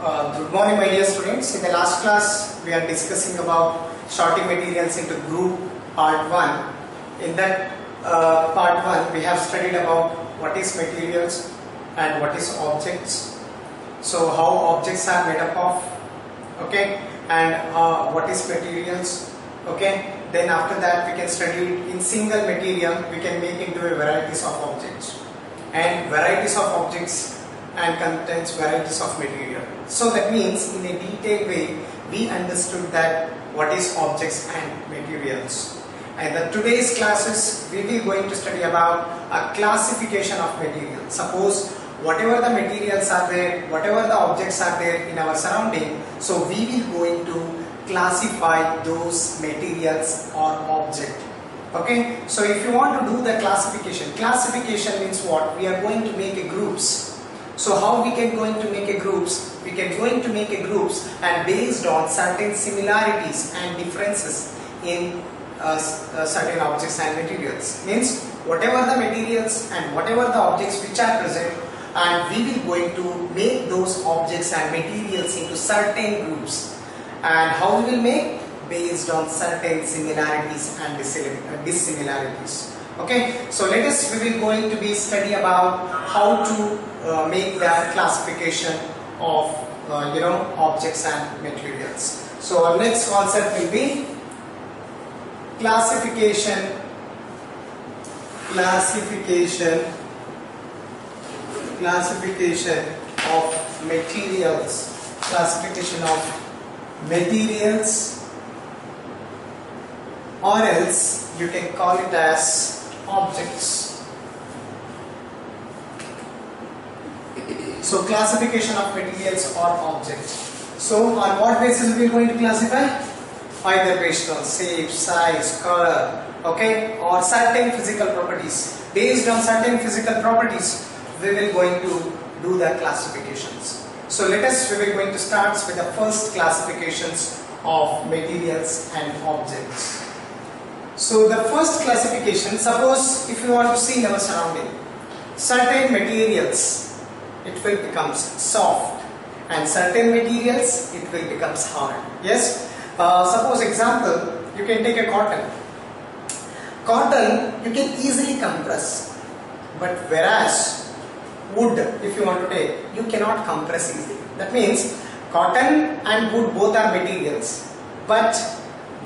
Uh, good morning my dear students. In the last class we are discussing about sorting materials into group part 1. In that uh, part 1 we have studied about what is materials and what is objects. So how objects are made up of okay and uh, what is materials okay then after that we can study in single material we can make into a varieties of objects and varieties of objects and contains varieties of material. So that means in a detailed way we understood that what is objects and materials. And the today's classes we will going to study about a classification of materials. Suppose whatever the materials are there, whatever the objects are there in our surrounding, so we will going to classify those materials or object okay so if you want to do the classification classification means what we are going to make a groups so how we can going to make a groups? We can going to make a groups and based on certain similarities and differences in uh, uh, certain objects and materials. Means whatever the materials and whatever the objects which are present and we will going to make those objects and materials into certain groups. And how we will make? Based on certain similarities and dissimilarities. Okay, so let us we will going to be study about how to uh, make the classification of uh, you know objects and materials. So our next concept will be classification classification classification of materials classification of materials or else you can call it as objects. So classification of materials or objects. So on what basis we are going to classify? Either based on shape, size, color, okay, or certain physical properties. Based on certain physical properties, we will going to do the classifications. So let us, we will going to start with the first classifications of materials and objects. So the first classification, suppose if you want to see in our surrounding, certain materials, it will become soft and certain materials, it will become hard. Yes? Uh, suppose example, you can take a cotton. Cotton, you can easily compress. But whereas wood, if you want to take, you cannot compress easily. That means cotton and wood both are materials. But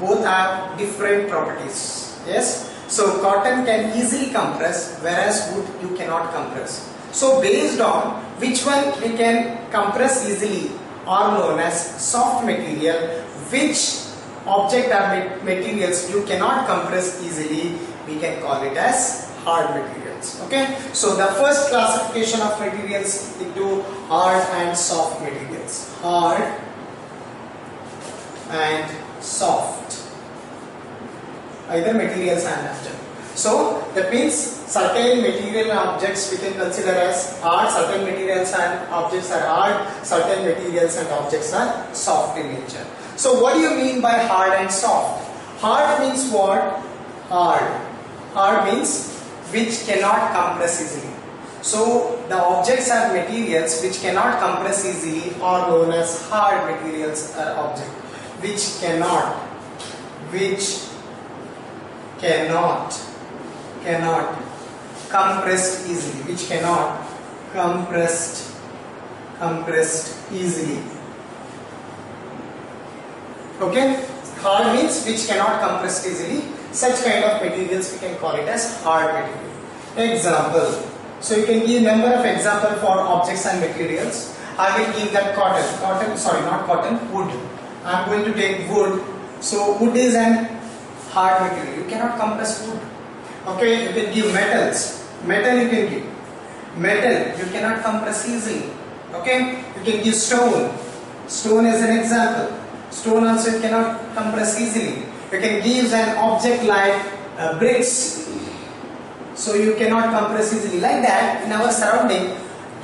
both have different properties. Yes? So cotton can easily compress whereas wood you cannot compress. So based on which one we can compress easily are known as soft material which object or materials you cannot compress easily we can call it as hard materials. Okay? So the first classification of materials into hard and soft materials. Hard and soft. Either materials and object so that means certain material objects we can consider as hard certain materials and objects are hard certain materials and objects are soft in nature. So what do you mean by hard and soft? Hard means what? Hard. Hard means which cannot compress easily. So the objects are materials which cannot compress easily are known as hard materials or object which cannot which cannot cannot compressed easily which cannot compressed compressed easily. Okay? Hard means which cannot compress easily. Such kind of materials we can call it as hard material. Example. So you can give number of example for objects and materials. I will give that cotton. Cotton sorry not cotton wood i am going to take wood so wood is an hard material. You cannot compress wood. Okay, you can give metals. Metal you can give. Metal you cannot compress easily. Okay, you can give stone. Stone is an example. Stone also you cannot compress easily. You can give an object like uh, bricks. So you cannot compress easily. Like that, in our surrounding,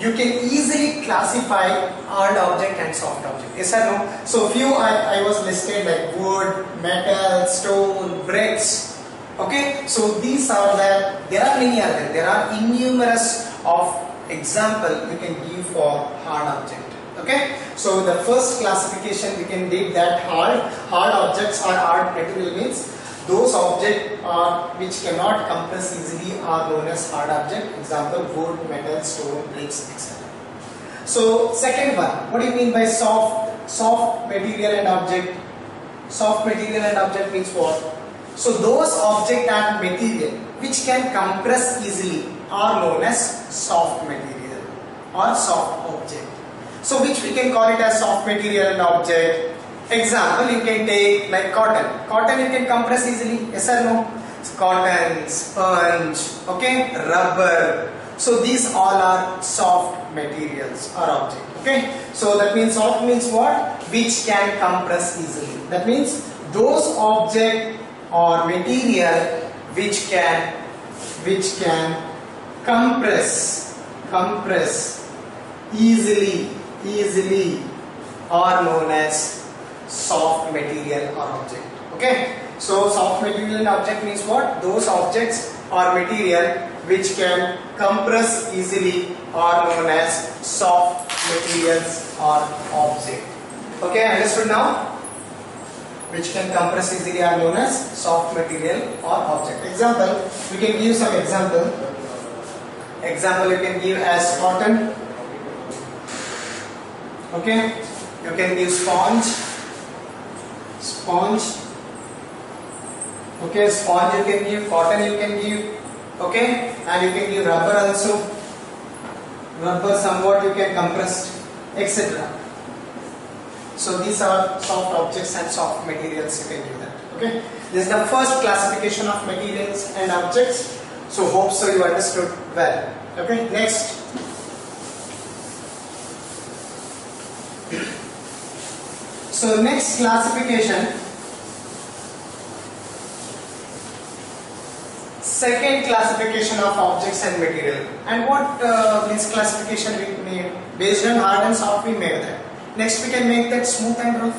you can easily classify hard object and soft object. Yes or no? So few I, I was listed like wood, metal, stone, bricks. Okay, so these are the, there are many other, there are innumerous of example you can give for hard object. Okay, So the first classification we can take that hard. Hard objects or hard material means those objects are which cannot compress easily are known as hard object. Example wood, metal, stone, bricks, etc. So second one, what do you mean by soft? Soft material and object. Soft material and object means what? So those object and material which can compress easily are known as soft material or soft object. So which we can call it as soft material and object. Example you can take like cotton. Cotton you can compress easily, yes or no? Cotton, sponge, okay, rubber. So these all are soft materials or object. Okay. So that means soft means what? Which can compress easily. That means those object or material which can which can compress compress easily easily are known as soft material or object. Okay? So soft material and object means what? Those objects or material which can compress easily are known as soft materials or object. Okay? Understood now? Which can compress easily are known as soft material or object. Example we can give some example. Example you can give as cotton. Okay? You can give sponge sponge. Okay sponge you can give cotton you can give okay? And you can give rubber also. Rubber somewhat you can compress etc so these are soft objects and soft materials you can give that okay? This is the first classification of materials and objects. So hope so you understood well okay? Next So next classification, second classification of objects and material. And what uh, this classification we made based on hard and soft we made that. Next we can make that smooth and rough.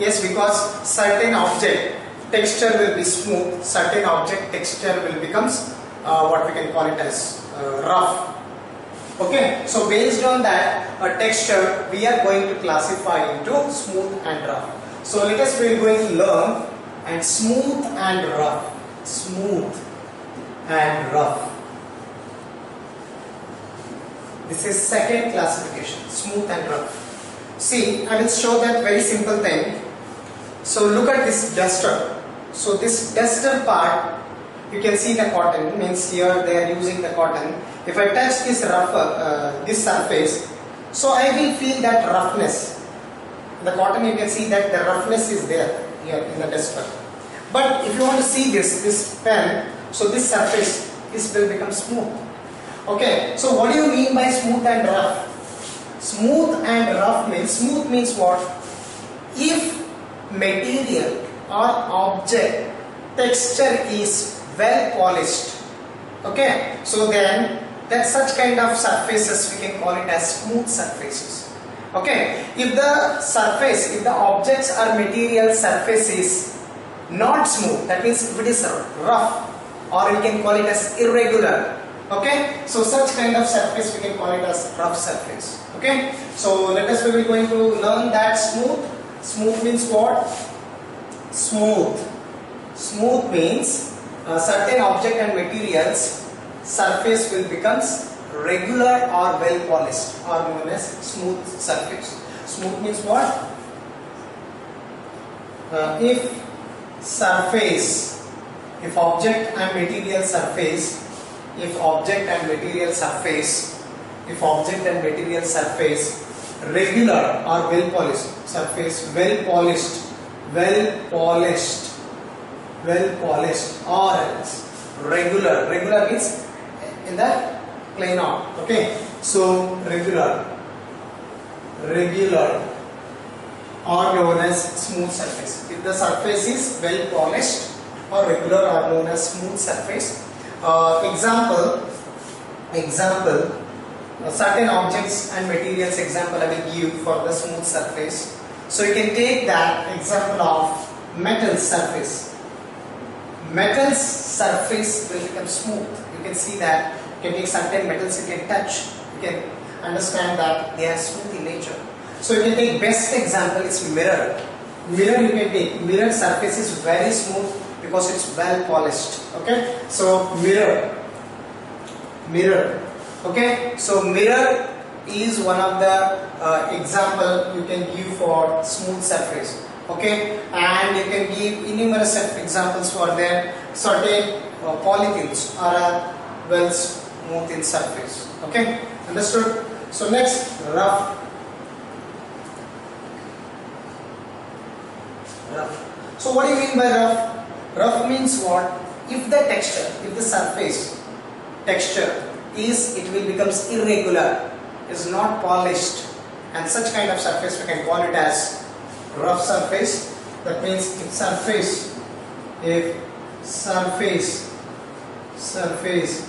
Yes, because certain object texture will be smooth, certain object texture will becomes uh, what we can call it as uh, rough Okay, so based on that a texture we are going to classify into smooth and rough. So let us we are going to learn and smooth and rough. Smooth and rough. This is second classification, smooth and rough. See, I will show that very simple thing. So look at this duster. So this duster part you can see the cotton means here they are using the cotton if I touch this rough uh, this surface so I will feel that roughness. In the cotton you can see that the roughness is there here in the test duster but if you want to see this this pen so this surface this will become smooth. Okay so what do you mean by smooth and rough? Smooth and rough means smooth means what? If material or object texture is well polished. Okay so then that such kind of surfaces we can call it as smooth surfaces. Okay? If the surface if the objects or material surface is not smooth that means if it is rough or we can call it as irregular. Okay? So such kind of surface we can call it as rough surface. Okay? So let us we will going to learn that smooth. Smooth means what? Smooth. Smooth means uh, certain object and materials surface will becomes regular or well polished or known as smooth surface. Smooth means what? Uh, if surface, if object and material surface, if object and material surface, if object and material surface regular or well polished, surface well polished, well polished well polished or else regular. Regular means in the planar. Okay. So regular, regular or known as smooth surface. If the surface is well polished or regular or known as smooth surface. Uh, example, example, uh, certain objects and materials example I will give for the smooth surface. So you can take that example of metal surface Metal surface will become smooth. Can see that you can take certain metals you can touch, you can understand that they are smooth in nature. So you can take best example is mirror. Mirror you can take. Mirror surface is very smooth because it's well polished. Okay. So mirror. Mirror. Okay. So mirror is one of the uh, example you can give for smooth surface. Okay. And you can give numerous examples for there. Certain uh, polythenes are a well smooth in surface. Okay. Understood? So next rough rough. So what do you mean by rough? Rough means what? If the texture, if the surface texture is, it will becomes irregular, is not polished and such kind of surface we can call it as rough surface. That means if surface, if surface, surface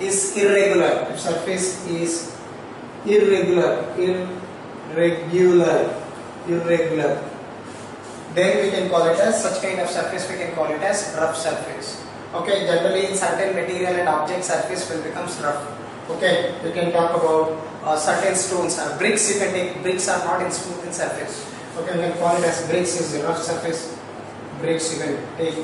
is irregular, if surface is irregular, irregular, irregular then we can call it as such kind of surface we can call it as rough surface. Okay generally in certain material and object surface will become rough. Okay we can talk about uh, certain stones or bricks you can take bricks are not in smooth surface. Okay we can call it as bricks is rough surface. Bricks you can take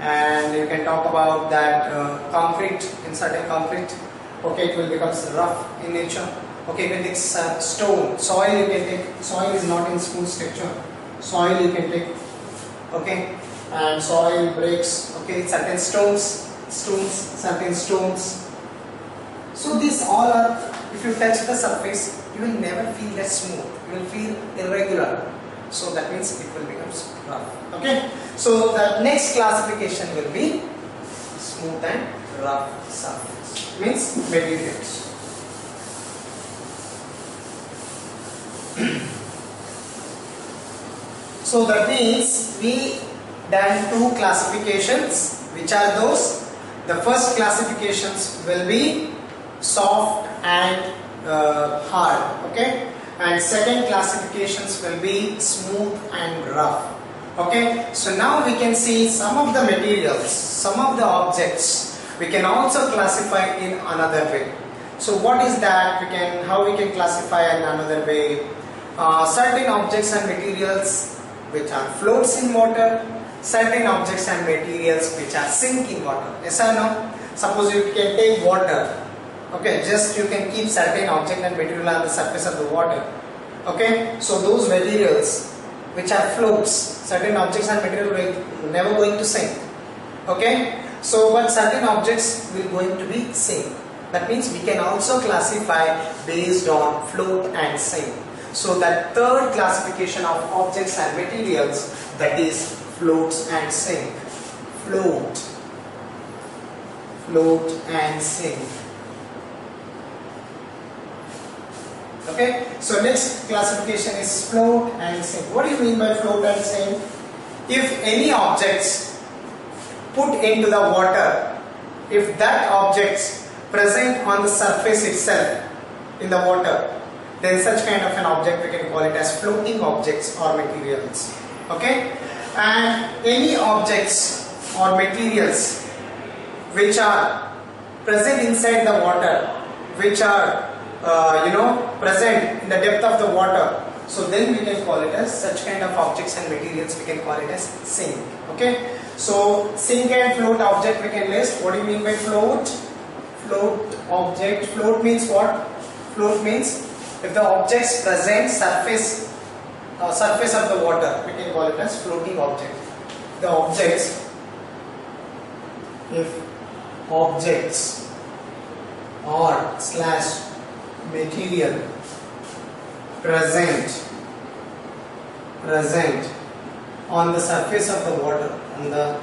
and you can talk about that uh, concrete in certain concrete. Okay it will become rough in nature. Okay you can take stone. Soil you can take. Soil is not in smooth structure. Soil you can take. Okay? And soil breaks. Okay certain stones stones certain stones. So these all are if you touch the surface you will never feel that smooth. You will feel irregular. So that means it will become rough okay so the next classification will be smooth and rough surface means materials So that means we done two classifications. Which are those? The first classifications will be soft and uh, hard. Okay. And second classifications will be smooth and rough. Okay. So now we can see some of the materials, some of the objects we can also classify in another way. So what is that? We can how we can classify in another way? Uh, certain objects and materials which are floats in water, certain objects and materials which are sink in water. Yes or no? Suppose you can take water. Okay, just you can keep certain object and material on the surface of the water. Okay, so those materials which are floats, certain objects and material will never going to sink. Okay, so but certain objects will going to be sink. That means we can also classify based on float and sink. So that third classification of objects and materials that is floats and sink. Float, float and sink. Okay, so next classification is float and sink. What do you mean by float and sink? If any objects put into the water, if that objects present on the surface itself in the water, then such kind of an object we can call it as floating objects or materials. Okay, and any objects or materials which are present inside the water, which are uh, you know present in the depth of the water. So then we can call it as such kind of objects and materials we can call it as sink okay? So sink and float object we can list. What do you mean by float? Float object float means what? Float means if the objects present surface uh, surface of the water we can call it as floating object. The objects if objects or slash material. Present. Present. On the surface of the water on the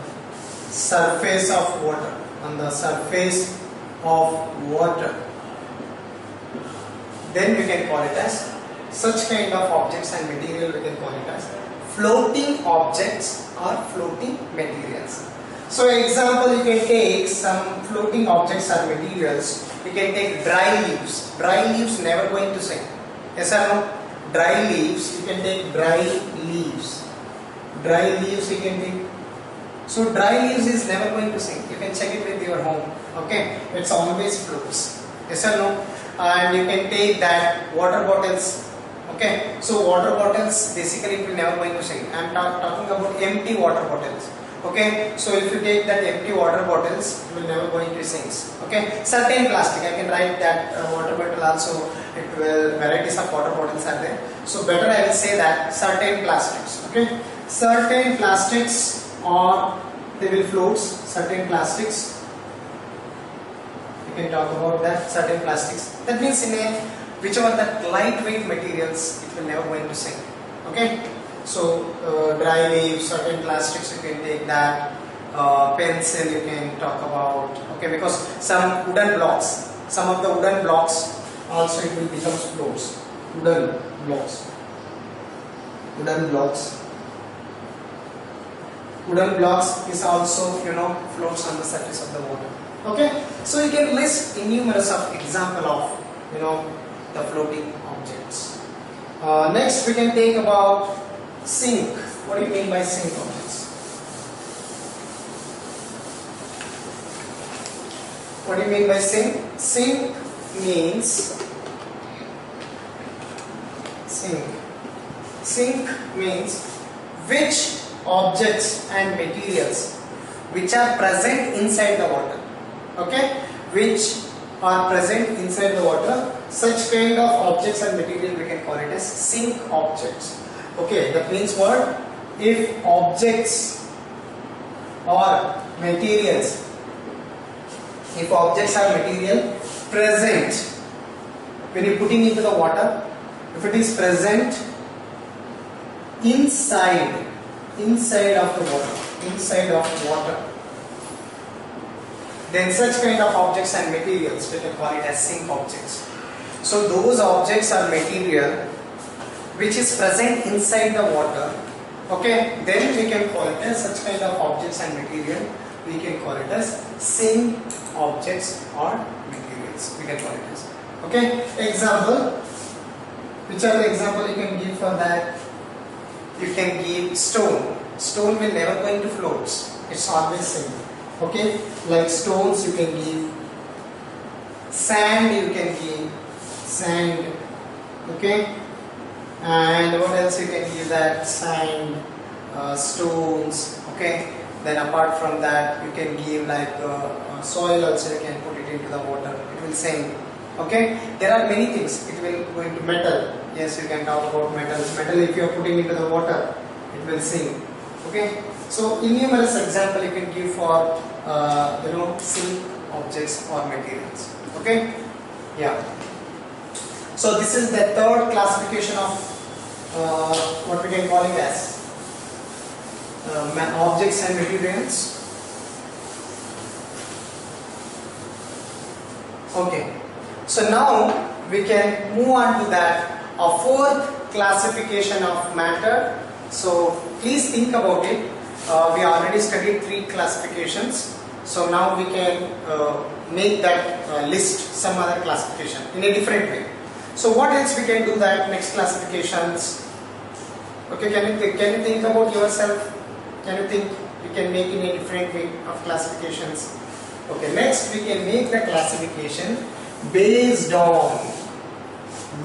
surface of water on the surface of water. Then we can call it as such kind of objects and material we can call it as floating objects or floating materials so example you can take some floating objects or materials you can take dry leaves. Dry leaves never going to sink. Yes or no? Dry leaves, you can take dry leaves. Dry leaves you can take. So dry leaves is never going to sink. You can check it with your home. Okay? It's always floats. Yes or no? And you can take that water bottles. Okay, so water bottles basically it will never going to sink. I am talking about empty water bottles. Okay, so if you take that empty water bottles, it will never going to sink. Okay, certain plastic. I can write that uh, water bottle also. It will varieties of water bottles are there. So better I will say that certain plastics. Okay, certain plastics or they will float. Certain plastics. You can talk about that. Certain plastics. That means in a whichever that lightweight materials it will never going to sink okay so uh, dry leaves certain plastics you can take that. Uh, pencil you can talk about. Okay because some wooden blocks some of the wooden blocks also it will become floats wooden blocks. Wooden blocks. Wooden blocks is also you know floats on the surface of the water. Okay? So you can list numerous of example of you know the floating objects. Uh, next we can take about sink. What do you mean by sink objects? What do you mean by sink? Sink means sink. Sink means which objects and materials which are present inside the water. Okay? Which are present inside the water such kind of objects and material we can call it as sink objects okay that means what if objects or materials if objects are material present when you putting into the water if it is present inside inside of the water inside of water then such kind of objects and materials we can call it as sink objects. So those objects are material which is present inside the water. Okay, then we can call it as such kind of objects and material. We can call it as sink objects or materials. We can call it as. Okay, example. Which are the example you can give for that? You can give stone. Stone will never going to float. It's always sink okay like stones you can give sand you can give sand okay and what else you can give that sand uh, stones okay? Then apart from that you can give like uh, uh, soil also you can put it into the water. It will sink okay? There are many things. It will go into metal. Yes you can talk about metals metal if you are putting into the water it will sink okay? So numerous example you can give for uh, you know sink objects or materials. Okay, yeah. So this is the third classification of uh, what we can call it as uh, objects and materials. Okay, so now we can move on to that a fourth classification of matter. So please think about it uh, we already studied three classifications so now we can uh, make that uh, list some other classification in a different way so what else we can do that next classifications? Okay can you can you think about yourself? Can you think we can make in a different way of classifications? Okay next we can make the classification based on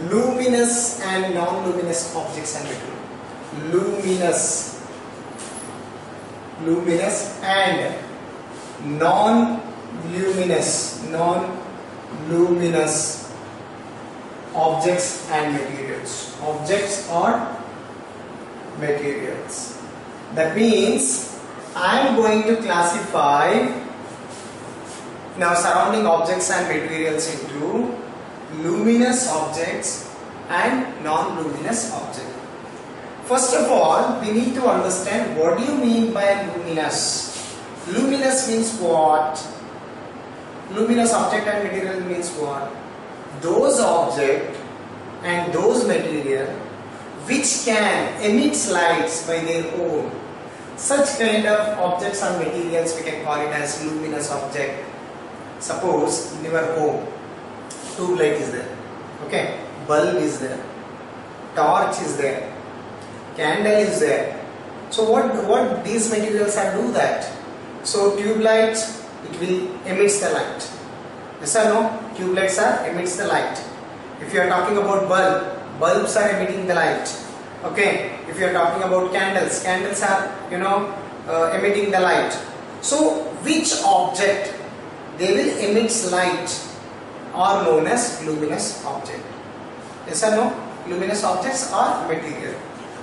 luminous and non-luminous objects and material. Luminous luminous and non-luminous non-luminous objects and materials objects or materials that means I am going to classify now surrounding objects and materials into luminous objects and non-luminous objects First of all, we need to understand what do you mean by luminous. Luminous means what? Luminous object and material means what? Those object and those material which can emit lights by their own. Such kind of objects or materials we can call it as luminous object. Suppose in your home, tube light is there, okay, bulb is there, torch is there, candle is there. So what, what these materials are do that? So tube light, it will emits the light. Yes or no? Tube lights are emits the light. If you are talking about bulb, bulbs are emitting the light. Okay? If you are talking about candles candles are you know uh, emitting the light. So which object they will emit light are known as luminous object. Yes or no? Luminous objects are material.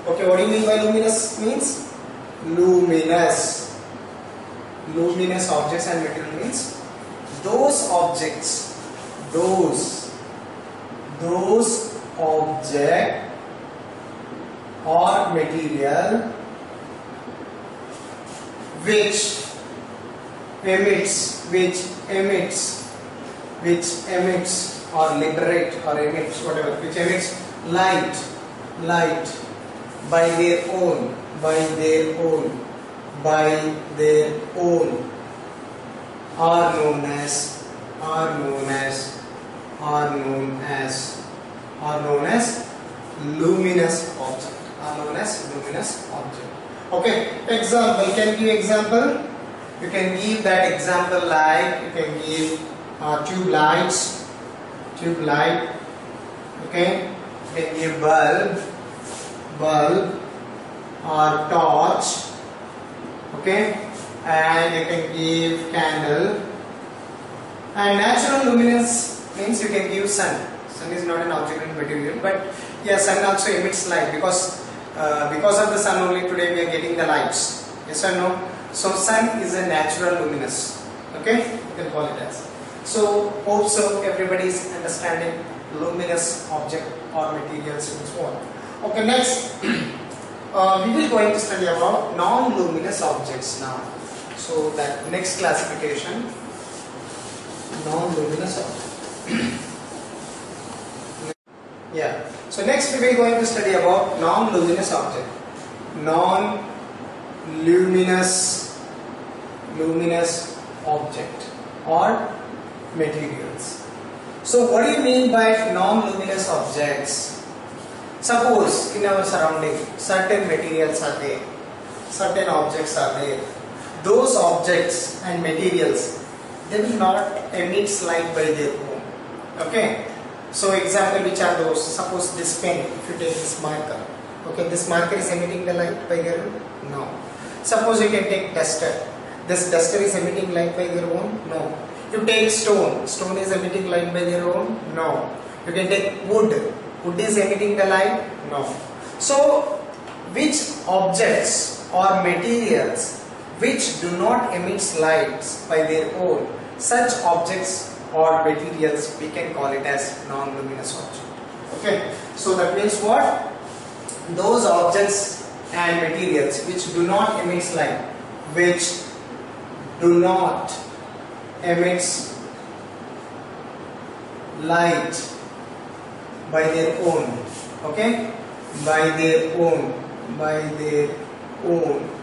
Okay what do you mean by luminous means? Luminous. Luminous objects and material means those objects those those object or material which emits which emits which emits or liberate or emits whatever which emits light light by their own by their own by their own are known as are known as are known as are known as luminous object. Are known as luminous object. Okay example. Can give example? You can give that example like you can give uh, tube lights. Tube light. Okay. You can give bulb. Bulb. Or torch. Okay and you can give candle. And natural luminous means you can give sun. Sun is not an object and material but yeah sun also emits light because uh, because of the sun only today we are getting the lights. Yes or no? So sun is a natural luminous. Okay? You can call it as. So hope so everybody is understanding luminous object or materials and so on. Okay next. Uh, we will going to study about non-luminous objects now so that next classification non-luminous object. Yeah. So next we will going to study about non-luminous object. Non-luminous luminous object or materials. So what do you mean by non-luminous objects? Suppose in our surrounding certain materials are there. Certain objects are there those objects and materials they will not emit light by their own. Okay? So example which are those suppose this pen if you take this marker okay this marker is emitting the light by their own? No. Suppose you can take duster. This duster is emitting light by their own? No. You take stone. Stone is emitting light by their own? No. You can take wood. Wood is emitting the light? No. So which objects or materials which do not emit lights by their own. Such objects or materials we can call it as non-luminous object okay so that means what? Those objects and materials which do not emit light which do not emit light by their own. Okay? By their own by their own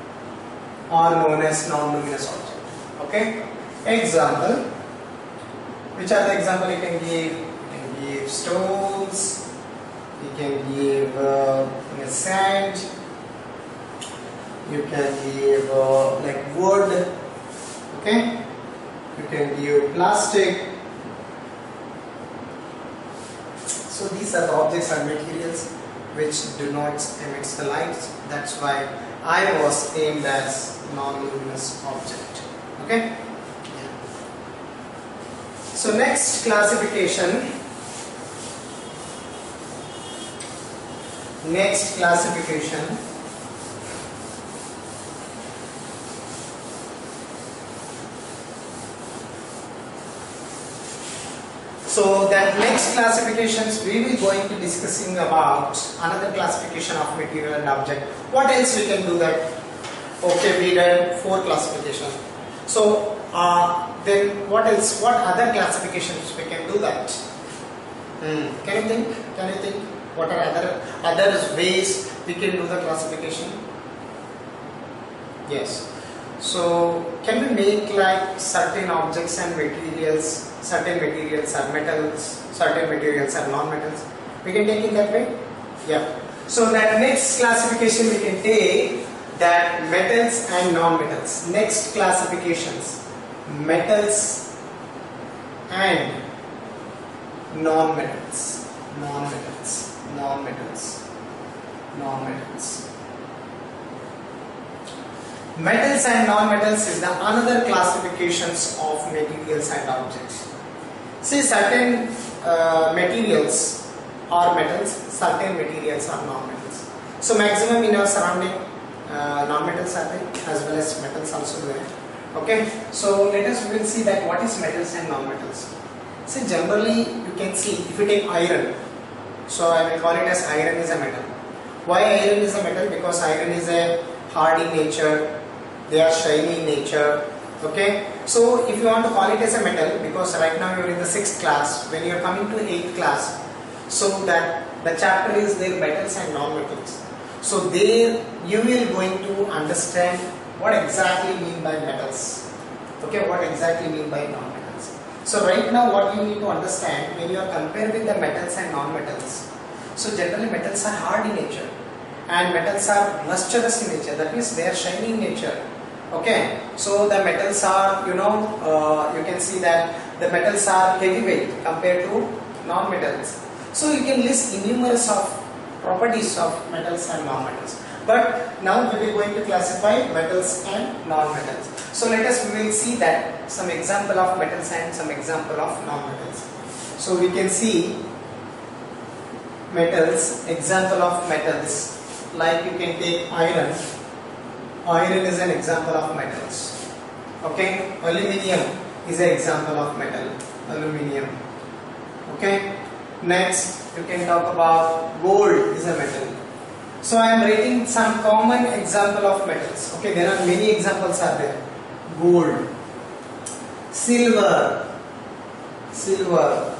are known as non-luminous object. Okay? Example. Which are the example you can give? You can give stones. You can give uh, sand. You can give uh, like wood. Okay? You can give plastic. So these are the objects and materials which do not emit the light. That's why I was aimed as non-luminous object. Okay? So next classification. Next classification. So that next classifications we will going to discussing about another classification of material and object. What else we can do that? Okay, we did four classification. So uh, then what else? What other classifications we can do that? Hmm. Can you think? Can you think? What are other other ways we can do the classification? Yes. So can we make like certain objects and materials certain materials are metals, certain materials are non-metals. We can take it that way? Yeah. So that next classification we can take that metals and non-metals. Next classifications, metals and non-metals. Non-metals. non-metals. Non-metals. Metals and non-metals is the another classifications of materials and objects. See certain uh, materials are metals, certain materials are non-metals. So maximum in our surrounding uh, non-metals are there as well as metals also there. Okay, so let us we will see that what is metals and non-metals. See generally you can see if you take iron, so I will call it as iron is a metal. Why iron is a metal? Because iron is a hard in nature, they are shiny in nature. Okay, so if you want to call it as a metal, because right now you are in the sixth class, when you are coming to eighth class, so that the chapter is their metals and non-metals. So there you will going to understand what exactly mean by metals. Okay, what exactly mean by non-metals. So right now what you need to understand when you are compared with the metals and non-metals. So generally metals are hard in nature and metals are lustrous in nature. That means they are shiny in nature. Okay, so the metals are you know uh, you can see that the metals are heavyweight compared to non-metals. So you can list numerous of properties of metals and non-metals. But now we are going to classify metals and non-metals. So let us we will see that some example of metals and some example of non-metals. So we can see metals, example of metals like you can take iron. Iron is an example of metals. Okay, aluminium is an example of metal. Aluminium. Okay, next you can talk about gold is a metal so I am writing some common example of metals. Okay, there are many examples are there. Gold, silver, silver,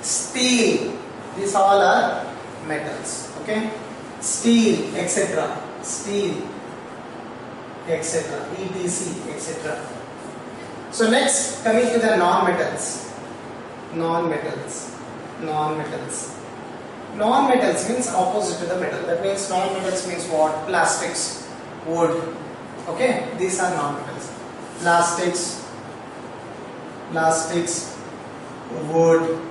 steel. These all are metals. Okay, steel, etc. Steel, etc. etc. etc. So next, coming to the non-metals. Non-metals. Non-metals. Non-metals means opposite to the metal. That means non-metals means what? Plastics, wood. Okay, these are non-metals. Plastics, plastics, wood.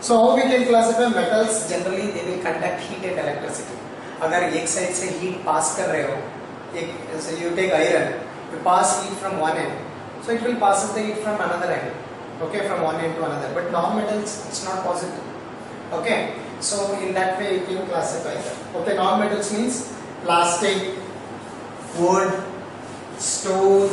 So how we can classify metals? Generally, they will conduct heat and electricity. अगर एक side से heat pass कर रहे हो एक so you take iron you pass heat from one end so it will pass the heat from another end okay from one end to another but non-metals it's not possible okay so in that way you can classify them. Okay non-metals means plastic wood stone.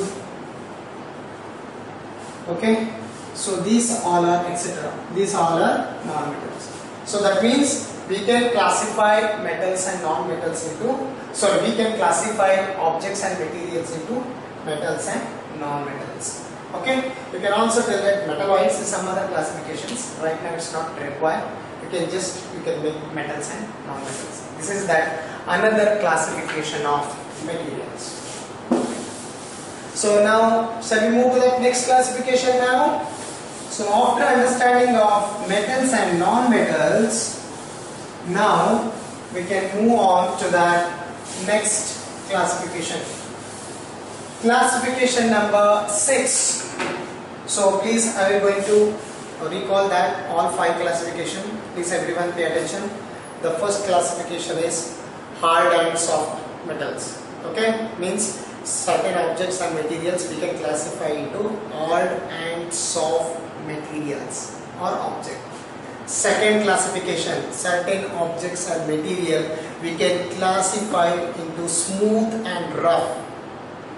Okay? So these all are etc these all are non-metals. So that means we can classify metals and non-metals into sorry we can classify objects and materials into metals and non-metals. Okay? You can also tell that metalloids is some other classifications. Right now it's not required you can just you can make metals and non-metals this is that another classification of materials so now shall we move to the next classification now so after understanding of metals and non-metals now we can move on to that next classification. Classification number 6. So please I will going to recall that all five classification. Please everyone pay attention. The first classification is hard and soft metals. Okay, means certain objects and materials we can classify into hard and soft materials or object second classification certain objects and material we can classify into smooth and rough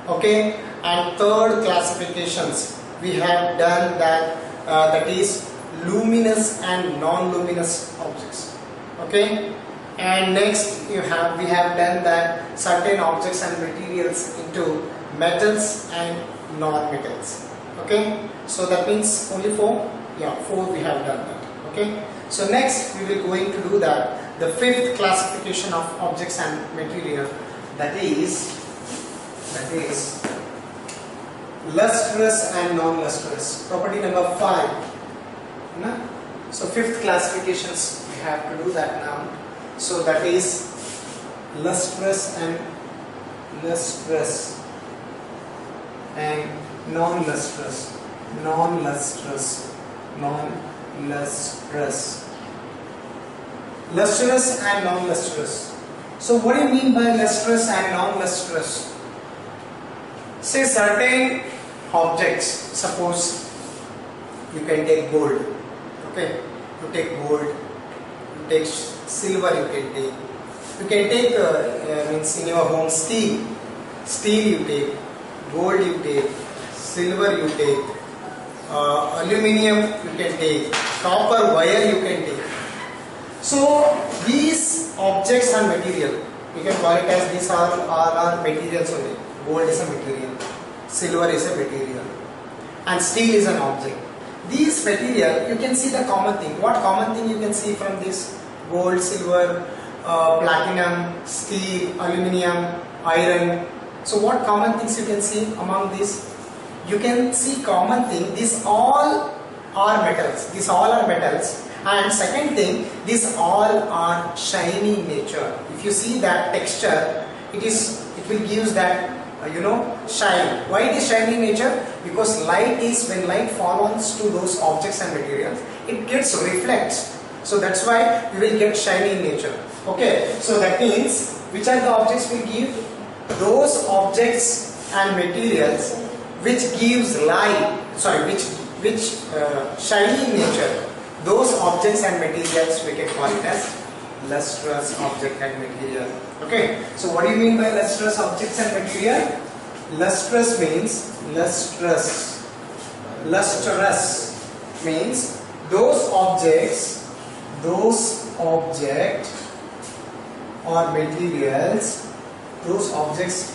okay and third classifications we have done that uh, that is luminous and non-luminous objects. Okay? And next you have we have done that certain objects and materials into metals and non-metals. Okay? So that means only four? Yeah four we have done that. Okay? So next we will going to do that. The fifth classification of objects and material that is that is lustrous and non-lustrous. Property number five no? so fifth classifications we have to do that now so that is lustrous and lustrous and non-lustrous non-lustrous non lustrous lustrous and non-lustrous. So what do you mean by lustrous and non-lustrous? Say certain objects, suppose you can take gold, okay, you take gold, you take silver you can take, you can take uh, means in your home steel, steel you take, gold you take, silver you take, uh, aluminium you can take, copper wire you can take. So these objects are material. You can call it as these are, are, are materials only. Gold is a material, silver is a material, and steel is an object. These material, you can see the common thing. What common thing you can see from this? Gold, silver, uh, platinum, steel, aluminium, iron. So what common things you can see among these? You can see common thing. These all are metals. These all are metals. And second thing, these all are shiny nature. If you see that texture, it is it will give that uh, you know shine. Why it is shiny nature? Because light is when light falls to those objects and materials, it gets reflects. So that's why you will get shiny in nature. Okay, so that means which are the objects we give? Those objects and materials which gives light, sorry, which which uh, shiny nature. Those objects and materials we can call it as lustrous object and material. Okay, so what do you mean by lustrous objects and material? Lustrous means lustrous. Lustrous means those objects, those object or materials, those objects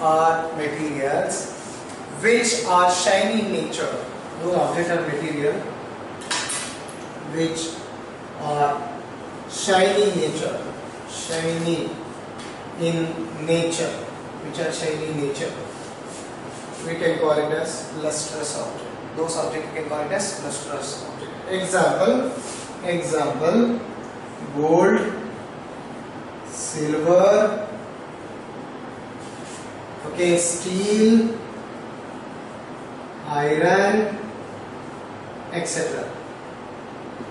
are materials which are shiny in nature. Those objects are material which are shiny nature, shiny in nature, which are shiny nature. We can call it as lustrous object. Those objects we can call it as lustrous object. Example, example, gold, silver, okay, steel, iron, etc.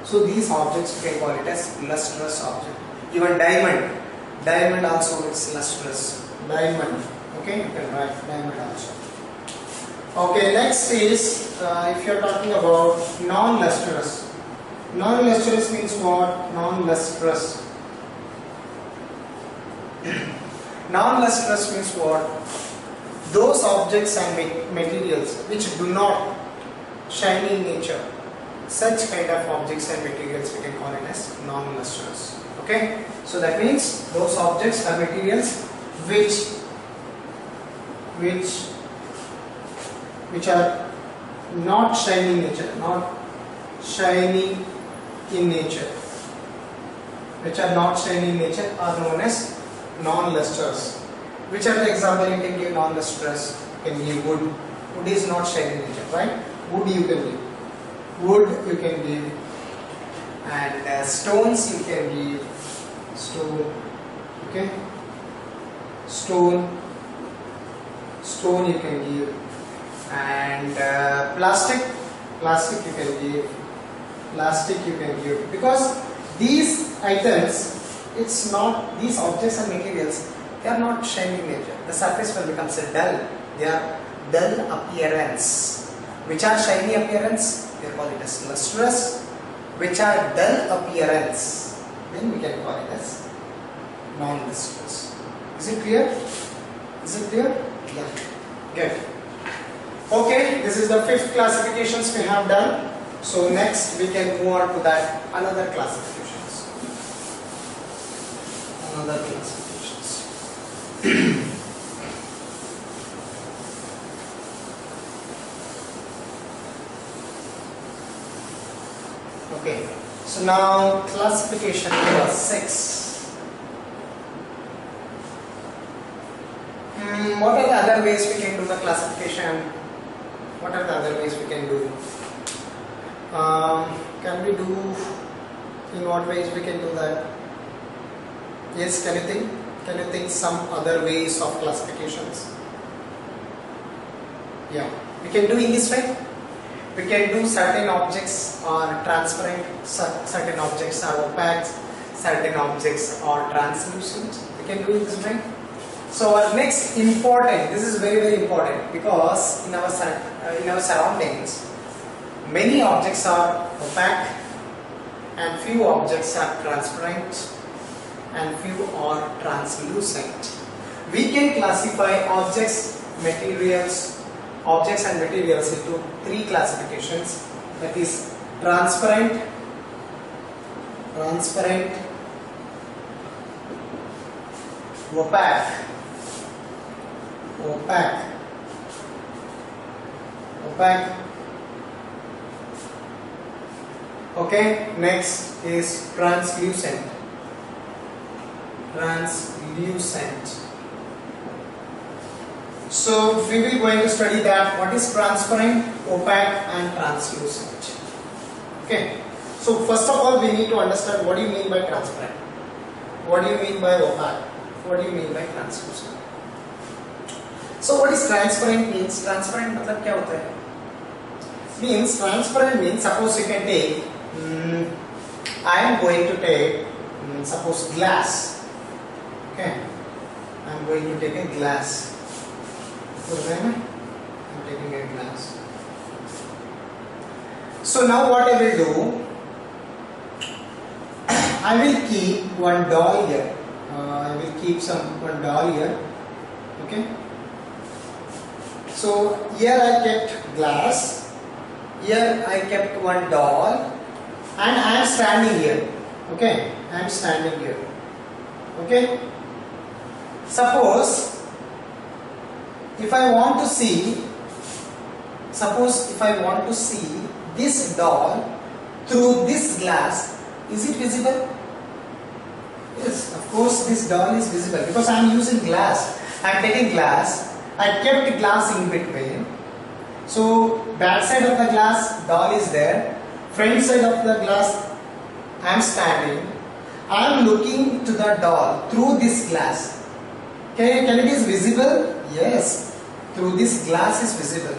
So these objects we can call it as lustrous object. Even diamond, diamond also is lustrous. Diamond, okay, you can write diamond also. Okay, next is uh, if you are talking about non-lustrous. Non-lustrous means what? Non-lustrous. non-lustrous means what? Those objects and materials which do not shine in nature such kind of objects and materials we can call it as non-lustrous okay? So that means those objects are materials which which which are not shiny in nature not shiny in nature which are not shiny in nature are known as non-lustrous which are the example you can give non-lustrous can give wood. Wood is not shiny in nature right? Wood you can give wood you can give and uh, stones you can give stone. Okay? Stone. Stone you can give and uh, plastic. Plastic you can give plastic you can give because these items it's not these objects and materials they are not shiny in nature. The surface will become dull. They are dull appearance. Which are shiny appearance we call it as lustrous, which are dull appearance. Then we can call it as non-lustrous. Is it clear? Is it clear? Yeah. Good. Okay, this is the fifth classifications we have done. So next we can move on to that another classifications. Another classifications. Okay, so now classification number six. Hmm, what are the other ways we can do the classification? What are the other ways we can do? Um, can we do? In what ways we can do that? Yes, can you think? Can you think some other ways of classifications? Yeah, we can do in this way we can do certain objects are transparent, certain objects are opaque, certain objects are translucent. We can do it this way. So our next important, this is very very important because in our uh, in our surroundings, many objects are opaque and few objects are transparent and few are translucent. We can classify objects, materials, objects and materials into three classifications that is transparent, transparent, opaque, opaque, opaque. Okay, next is translucent. Translucent. So we will going to study that what is transparent, opaque and translucent. Okay. So first of all we need to understand what do you mean by transparent. What do you mean by opaque? What do you mean by translucent? So what is transparent means? Transparent मतलब क्या होता है? Means transparent means suppose you can take mm, I am going to take mm, suppose glass. Okay. I am going to take a glass. I'm taking a glass. So now what I will do, I will keep one doll here. Uh, I will keep some one doll here. Okay. So here I kept glass. Here I kept one doll, and I am standing here. Okay, I am standing here. Okay. Suppose if I want to see, suppose if I want to see this doll through this glass, is it visible? Yes, of course this doll is visible because I am using glass. I am taking glass. I kept glass in between. So back side of the glass, doll is there. Front side of the glass, I am standing. I am looking to the doll through this glass. Can, can it is visible? Yes, through this glass is visible.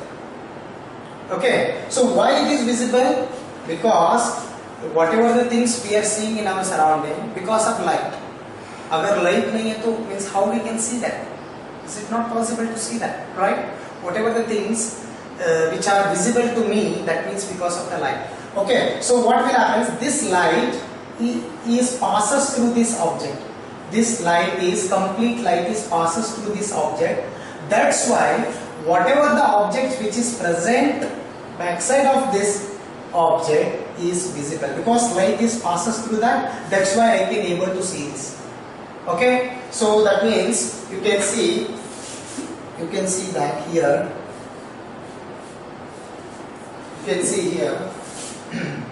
Okay, so why it is visible? Because whatever the things we are seeing in our surrounding, because of light. अगर light नहीं है तो means how we can see that? Is it not possible to see that? Right? Whatever the things uh, which are visible to me, that means because of the light. Okay, so what will happen? This light is passes through this object. This light is complete light is passes through this object. That's why whatever the object which is present backside of this object is visible because light is passes through that. That's why I can able to see this. Okay? So that means you can see you can see that here. You can see here.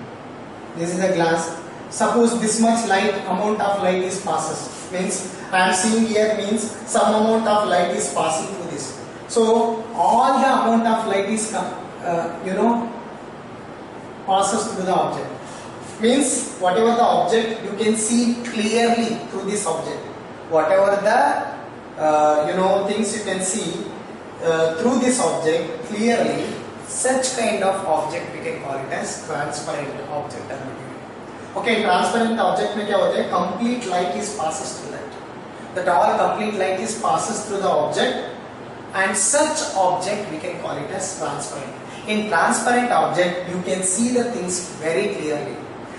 This is a glass. Suppose this much light amount of light is passes means I am seeing here means some amount of light is passing through this. So all the amount of light is uh, you know passes through the object. Means whatever the object you can see clearly through this object. Whatever the uh, you know things you can see uh, through this object clearly such kind of object we can call it as transparent object okay transparent object में क्या होता है complete light is passes through that that all complete light is passes through the object and such object we can call it as transparent in transparent object you can see the things very clearly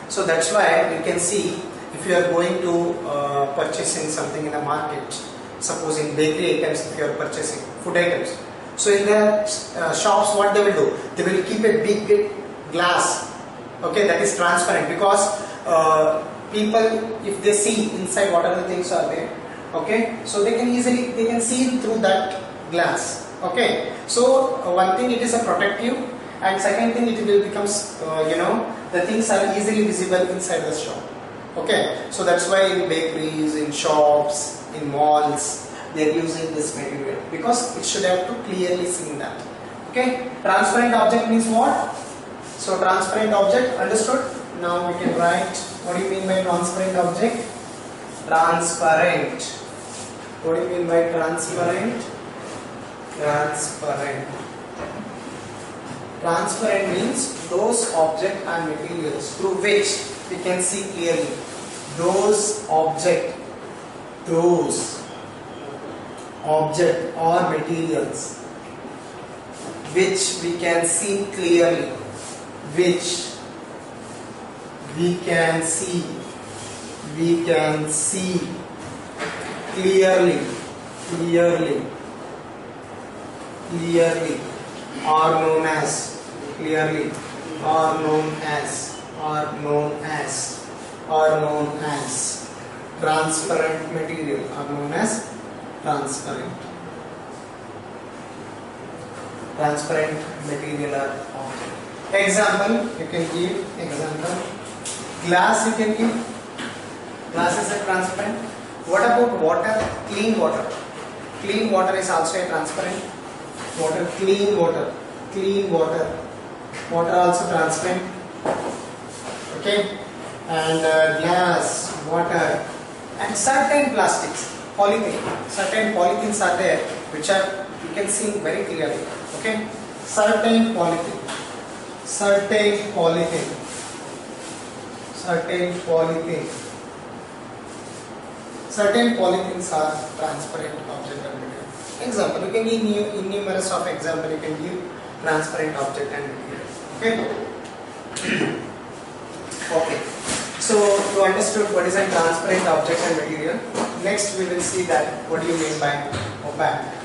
so that's why you can see if you are going to uh, purchasing something in the market suppose in bakery items if you are purchasing food items so in the uh, shops what they will do they will keep a big glass okay that is transparent because uh, people if they see inside what are the things are there okay? So they can easily they can see through that glass okay? So uh, one thing it is a protective and second thing it will becomes uh, you know the things are easily visible inside the shop okay? So that's why in bakeries in shops in malls they are using this material because it should have to clearly see that okay? Transparent object means what? So transparent object understood now we can write. What do you mean by transparent object? Transparent. What do you mean by transparent? Transparent. Transparent means those object and materials through which we can see clearly. Those object. Those object or materials which we can see clearly. Which we can see. We can see clearly clearly clearly are known as clearly are known as are known as are known as transparent material are known as transparent. Transparent material or example you can give example glass you can give. Glass is a transparent. What about water? Clean water. Clean water is also a transparent. Water clean water. Clean water. Water also transparent. Okay? And uh, glass water and certain plastics polythene. Certain polythenes are there which are you can see very clearly. Okay? Certain polythene. Certain polythene certain polythene. Certain polythenes are transparent object and material. Example you can give new in numerous of example you can give transparent object and material. Okay? Okay. So you understood what is a transparent object and material. Next we will see that what do you mean by opaque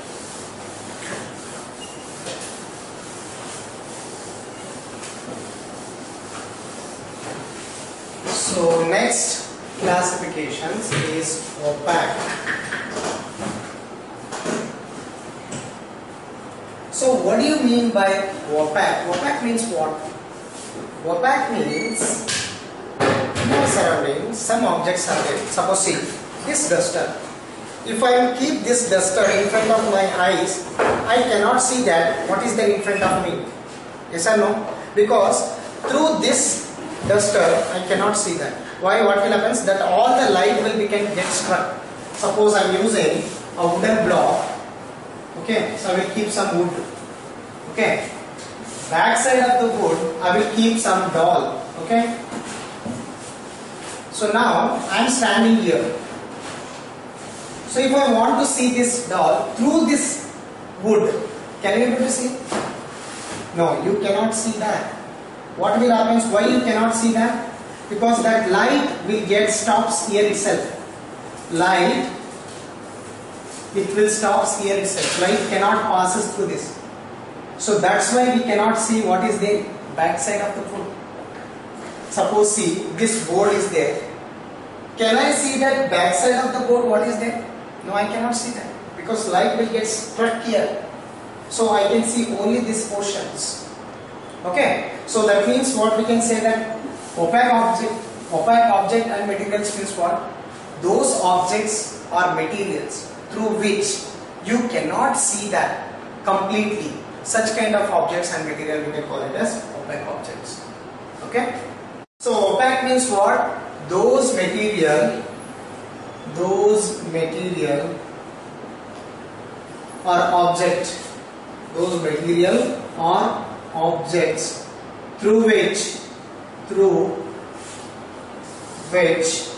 so next classifications is opaque So what do you mean by opaque? Opaque means what? Opaque means in our surroundings some objects are there. Suppose see this duster. If I keep this duster in front of my eyes, I cannot see that what is there in front of me. Yes or no? Because through this duster uh, I cannot see that. Why? What will happen? That all the light will become get struck. Suppose I am using a wooden block okay so i will keep some wood okay back side of the wood i will keep some doll okay so now i am standing here so if i want to see this doll through this wood can you able to see no you cannot see that what will happen why you cannot see that because that light will get stops here itself light it will stops here itself. Light cannot passes through this. So that's why we cannot see what is the back side of the foot. Suppose see this board is there. Can I see that back side of the board what is there? No, I cannot see that because light will get struck here. So I can see only these portions. Okay. So that means what we can say that opaque object, opaque object and materials means what? Those objects are materials through which you cannot see that completely. Such kind of objects and material we can call it as opaque objects. Okay? So opaque means what? Those material, those material or object, those material or objects through which, through which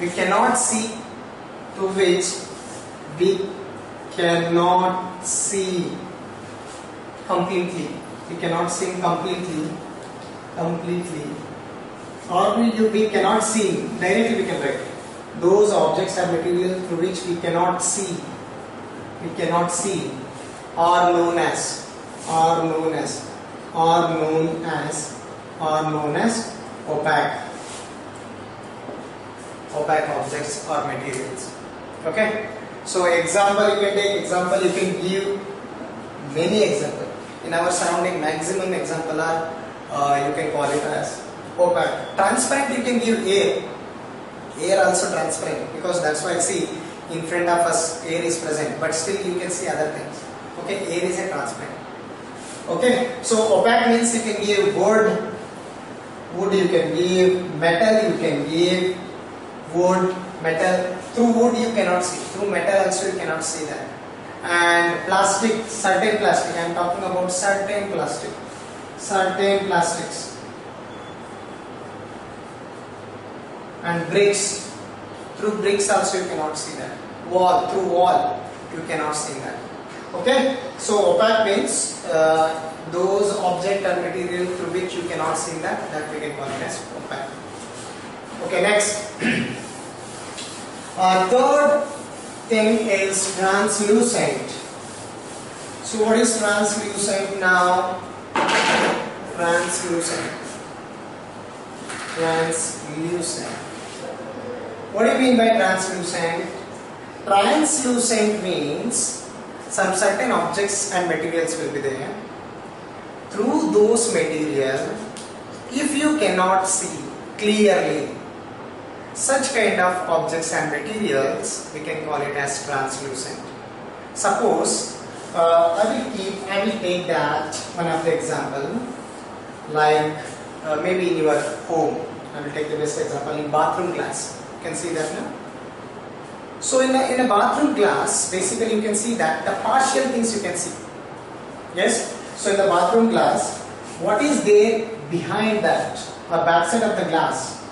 we cannot see to which we cannot see completely. We cannot see completely, completely, or we, we cannot see directly. We can write those objects are material through which we cannot see. We cannot see are known as are known as are known as are known as opaque. Opaque objects or materials. Okay? So example you can take example you can give many example. In our surrounding maximum example are uh, you can call it as opaque. Transparent you can give air. Air also transparent because that's why see in front of us air is present but still you can see other things. Okay? Air is a transparent okay so opaque means you can give wood wood you can give metal you can give wood metal through wood you cannot see through metal also you cannot see that and plastic certain plastic i am talking about certain plastic certain plastics and bricks. Through bricks also you cannot see that. Wall, through wall, you cannot see that. Okay, so opaque means uh, those object or material through which you cannot see that, that we can call it as opaque. Okay, next. uh, third thing is translucent. So what is translucent now? Translucent. Translucent. What do you mean by translucent? Translucent means some certain objects and materials will be there. Through those material, if you cannot see clearly such kind of objects and materials, we can call it as translucent. Suppose uh, I will keep, I will take that one of the example, like uh, maybe in your home. I will take the best example in bathroom glass. You can see that now. So in a, in a bathroom glass, basically you can see that the partial things you can see. Yes. So in the bathroom glass, what is there behind that the backside of the glass?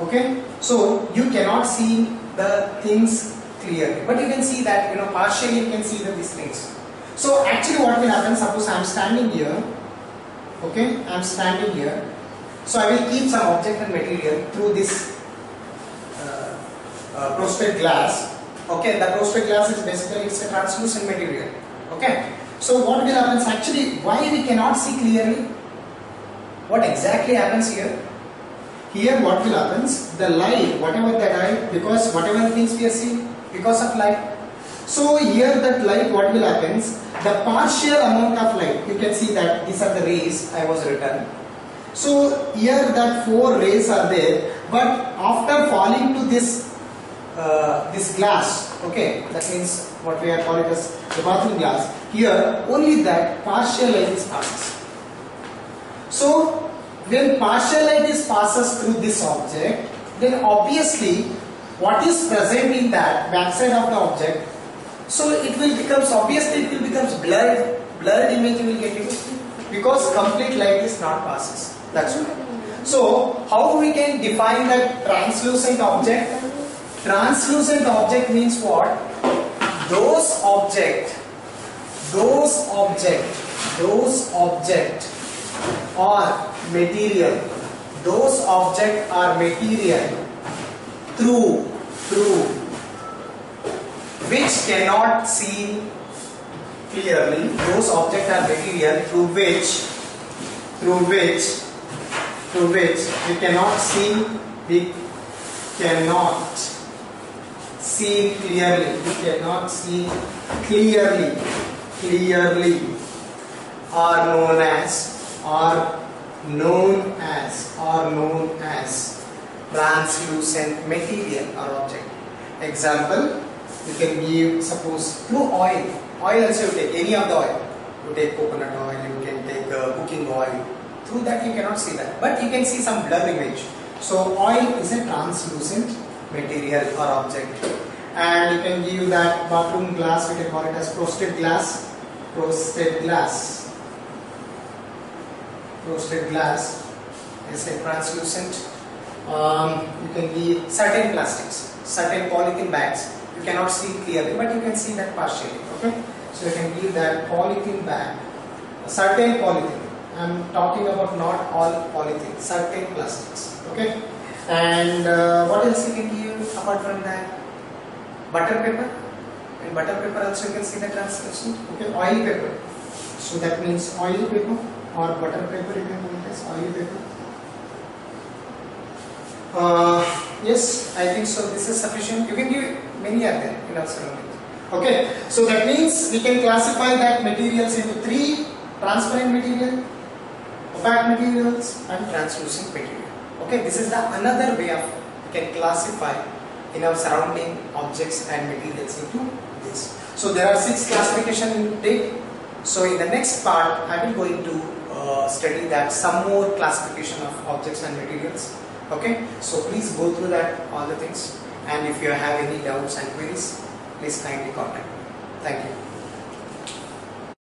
Okay. So you cannot see the things clearly, but you can see that you know partially you can see the these things. So actually what will happen, suppose I am standing here, okay, I am standing here, so I will keep some object and material through this uh, uh, glass, okay, the frosted glass is basically it's a translucent material, okay. So what will happen, actually why we cannot see clearly, what exactly happens here, here what will happens, the light, whatever that light, because whatever things we are seeing, because of light, so here that light what will happens, the partial amount of light, you can see that these are the rays I was written. So here that four rays are there, but after falling to this uh, this glass, okay, that means what we are calling as the bathroom glass. Here only that partial light is passes. So when partial light is passes through this object, then obviously what is present in that backside of the object so it will becomes obviously it will becomes blurred blurred image will get you because complete light is not passes that's why so how we can define that translucent object translucent object means what? Those object those object those object or material. Those object are material. Through through which cannot see clearly. Those objects are material. Through which? Through which? Through which? We cannot see. We cannot see clearly. We cannot see clearly. Clearly are known as are known as are known as translucent material or object. Example you can give suppose through oil. Oil also you take any of the oil. You take coconut oil you can take uh, cooking oil. Through that you cannot see that. But you can see some blur image. So oil is a translucent material or object. And you can give that bathroom glass we can call it as frosted glass. Frosted glass. Frosted glass is a translucent. Um, you can give certain plastics certain polythene bags. You cannot see clearly but you can see that partially okay? So you can give that polythene bag certain polythene. I'm talking about not all polythene certain plastics okay and uh, what else you can give apart from that butter paper in butter paper also you can see the translucent okay oil paper so that means oil paper or butter paper you can call it as oil paper uh, yes, I think so. This is sufficient. You can give many other in our. Okay, so that means we can classify that materials into three transparent material, opaque materials and translucent material. Okay, this is the another way of we can classify in our surrounding objects and materials into this. So there are six classification take. So in the next part, I will going to uh, study that some more classification of objects and materials. Okay, so please go through that all the things and if you have any doubts and queries, please kindly contact me. Thank you.